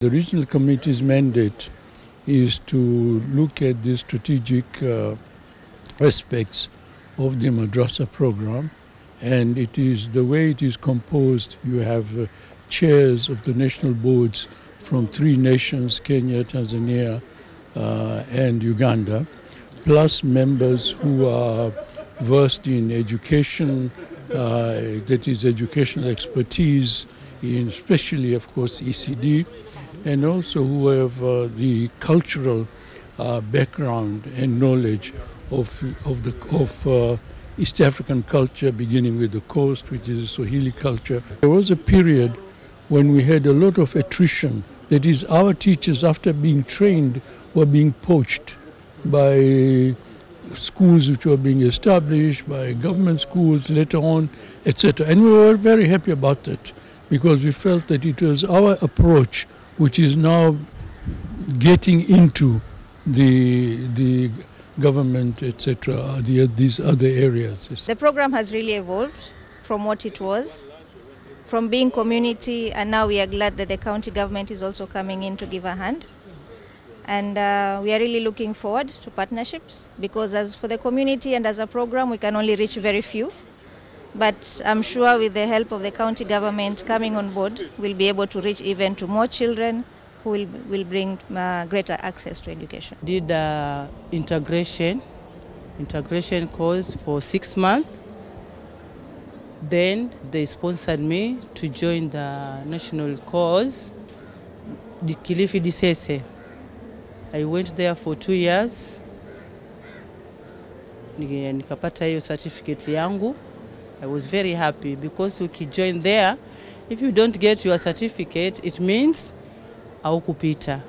The regional committee's mandate is to look at the strategic uh, aspects of the madrasa program, and it is the way it is composed. You have uh, chairs of the national boards from three nations Kenya, Tanzania, uh, and Uganda, plus members who are versed in education, uh, that is, educational expertise, in especially, of course, ECD, and also who have uh, the cultural uh, background and knowledge of, of, the, of uh, East African culture, beginning with the coast, which is Swahili culture. There was a period when we had a lot of attrition. That is, our teachers, after being trained, were being poached by schools which were being established, by government schools later on, etc. And we were very happy about that because we felt that it was our approach which is now getting into the the government, etc., the, these other areas. The program has really evolved from what it was, from being community, and now we are glad that the county government is also coming in to give a hand. And uh, we are really looking forward to partnerships because, as for the community and as a program, we can only reach very few. But I'm sure with the help of the county government coming on board, we'll be able to reach even to more children who will, will bring uh, greater access to education. Did uh, integration, integration course for six months. Then they sponsored me to join the national cause, the Kilifi Disese. I went there for two years, nikapata hiyo certificate yangu. I was very happy because you cald join there, if you don't get your certificate, it means haukupita.